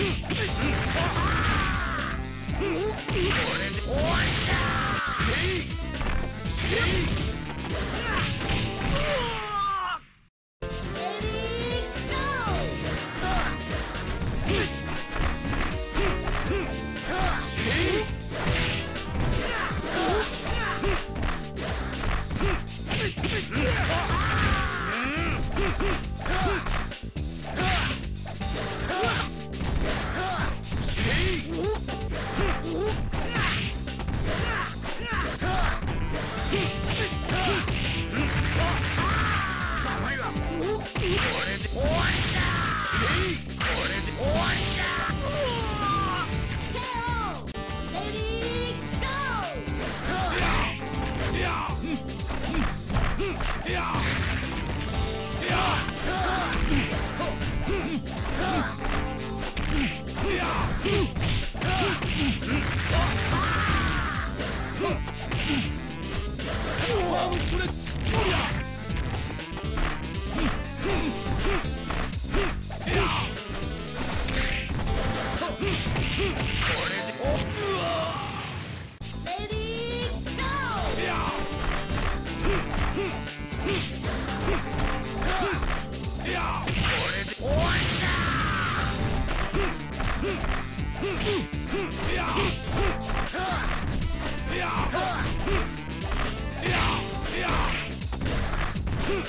Hey! Yeah!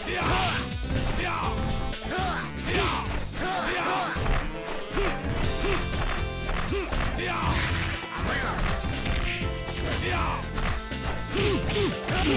Yeah! こ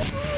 Oh!